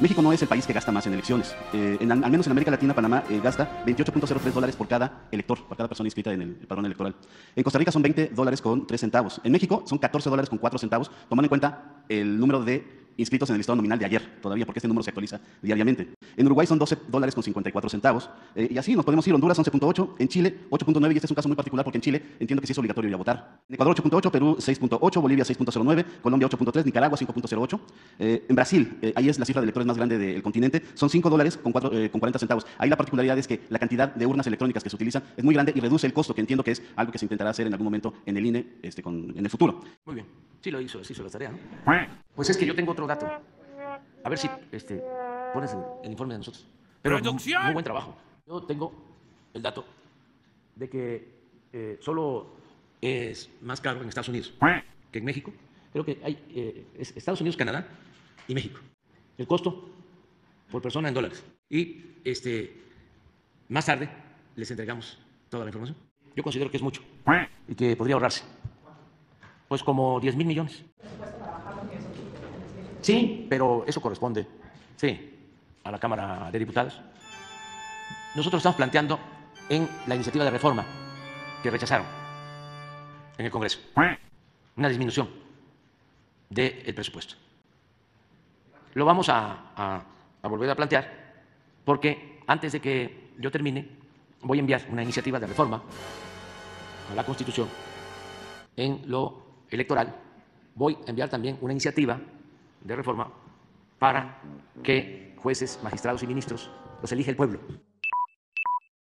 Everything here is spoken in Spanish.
México no es el país que gasta más en elecciones. Eh, al menos en América Latina, Panamá eh, gasta 28.03 dólares por cada elector, por cada persona inscrita en el padrón electoral. En Costa Rica son 20 dólares con 3 centavos. En México son 14 dólares con 4 centavos, tomando en cuenta el número de inscritos en el listado nominal de ayer, todavía, porque este número se actualiza diariamente. En Uruguay son 12 dólares con 54 centavos. Eh, y así nos podemos ir. Honduras 11.8, en Chile 8.9, y este es un caso muy particular porque en Chile entiendo que sí es obligatorio ir a votar. En Ecuador 8.8, Perú 6.8, Bolivia 6.09, Colombia 8.3, Nicaragua 5.08. Eh, en Brasil, eh, ahí es la cifra de electores más grande del continente, son 5 dólares con, 4, con 40 centavos. Ahí la particularidad es que la cantidad de urnas electrónicas que se utilizan es muy grande y reduce el costo, que entiendo que es algo que se intentará hacer en algún momento en el INE este, con, en el futuro. Muy bien, sí lo hizo, sí hizo la tarea, ¿no? Pues es que yo tengo otro dato. A ver si este, pones el, el informe de nosotros. Pero ¡Producción! muy buen trabajo. Yo tengo el dato de que eh, solo es más caro en Estados Unidos que en México. Creo que hay eh, es Estados Unidos, Canadá y México. El costo por persona en dólares. Y este, más tarde les entregamos toda la información. Yo considero que es mucho y que podría ahorrarse. Pues como 10 mil millones. Sí, pero eso corresponde, sí, a la Cámara de Diputados. Nosotros estamos planteando en la iniciativa de reforma que rechazaron en el Congreso una disminución del presupuesto. Lo vamos a, a- a volver a plantear porque antes de que yo termine voy a enviar una iniciativa de reforma a la Constitución en lo electoral. Voy a enviar también una iniciativa de reforma para que jueces, magistrados y ministros los elige el pueblo.